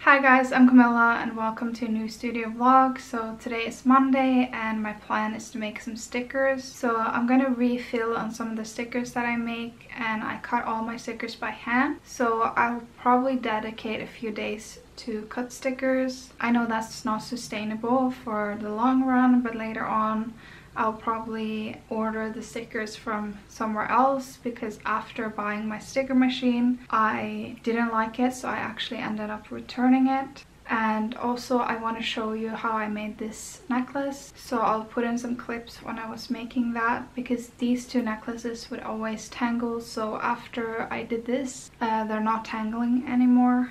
Hi guys, I'm Camilla and welcome to a new studio vlog. So today is Monday and my plan is to make some stickers. So I'm gonna refill on some of the stickers that I make and I cut all my stickers by hand. So I'll probably dedicate a few days to cut stickers. I know that's not sustainable for the long run, but later on I'll probably order the stickers from somewhere else because after buying my sticker machine I didn't like it so I actually ended up returning it. And also I want to show you how I made this necklace. So I'll put in some clips when I was making that because these two necklaces would always tangle. So after I did this uh, they're not tangling anymore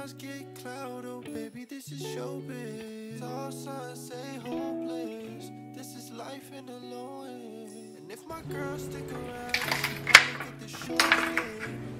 Smiles get cloud, oh baby, this is showbiz. All signs say hopeless. This is life in the low end. And if my girl stick around, she probably get the end.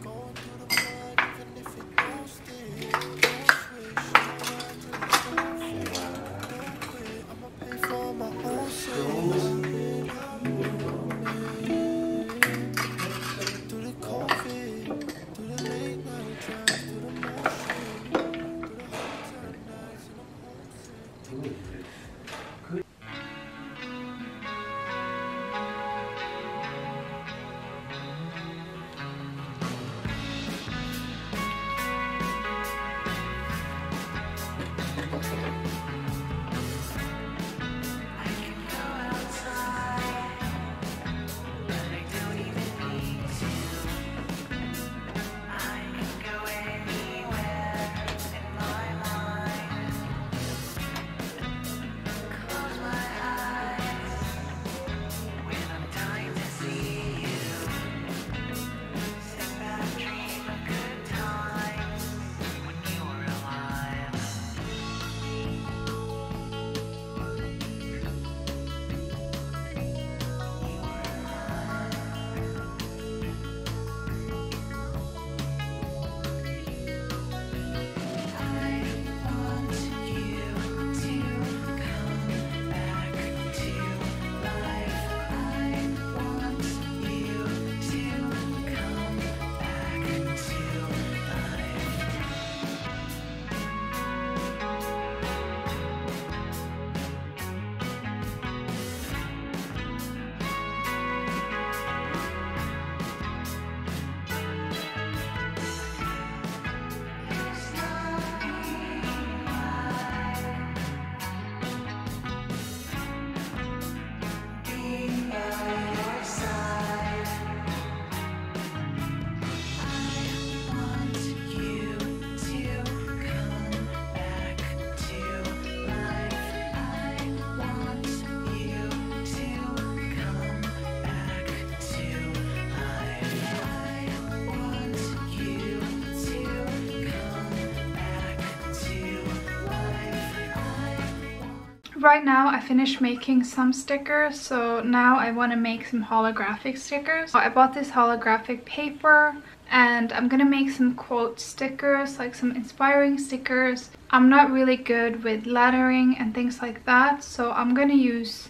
Right now I finished making some stickers so now I want to make some holographic stickers. I bought this holographic paper and I'm gonna make some quote stickers like some inspiring stickers. I'm not really good with lettering and things like that so I'm gonna use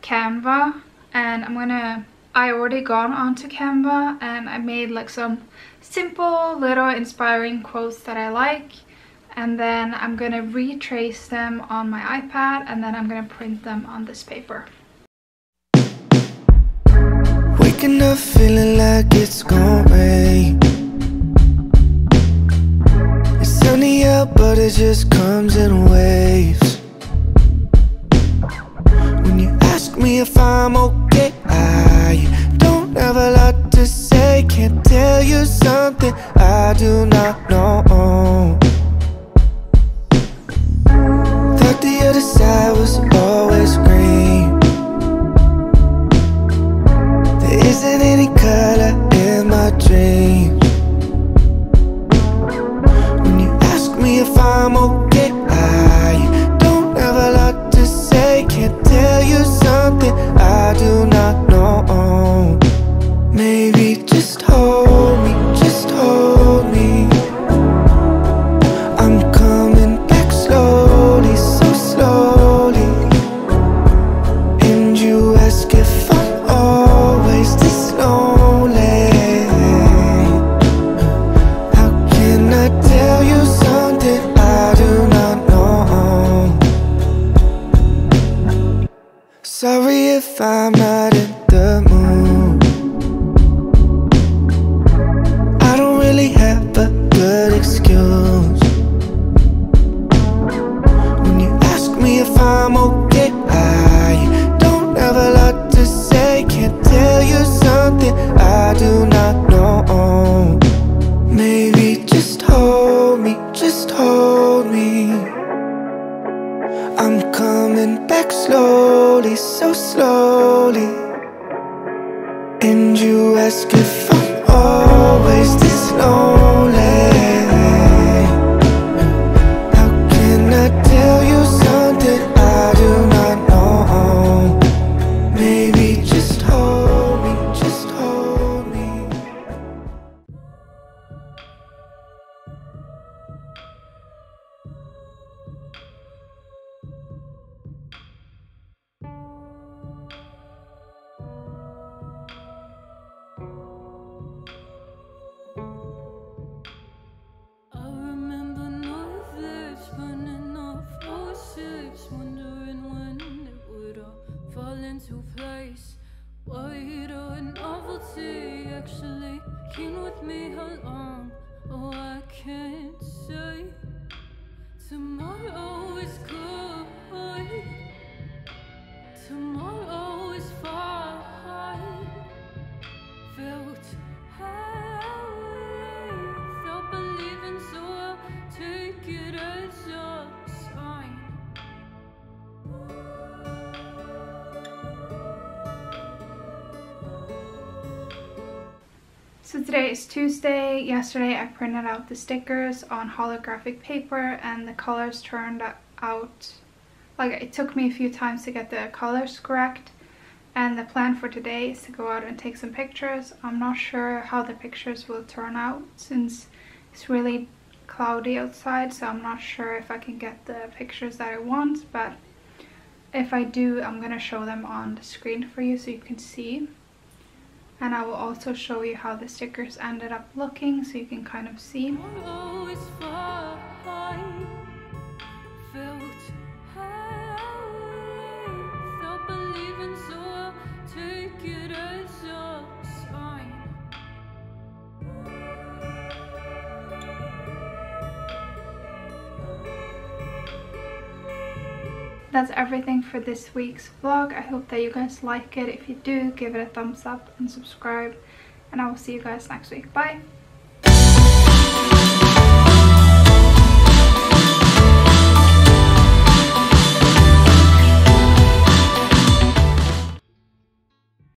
Canva and I'm gonna I already gone onto Canva and I made like some simple little inspiring quotes that I like and then I'm gonna retrace them on my iPad and then I'm gonna print them on this paper. Waking up feeling like it's gonna rain It's sunny out but it just comes in waves When you ask me if I'm okay tell you something I do not know. Maybe coming back slowly, so slowly. And you ask if keen with me how long? Oh, I can't say. Tomorrow is good. So today is Tuesday. Yesterday I printed out the stickers on holographic paper and the colors turned out like it took me a few times to get the colors correct and the plan for today is to go out and take some pictures. I'm not sure how the pictures will turn out since it's really cloudy outside so I'm not sure if I can get the pictures that I want but if I do I'm gonna show them on the screen for you so you can see and I will also show you how the stickers ended up looking so you can kind of see. That's everything for this week's vlog. I hope that you guys like it. If you do, give it a thumbs up and subscribe. And I will see you guys next week. Bye!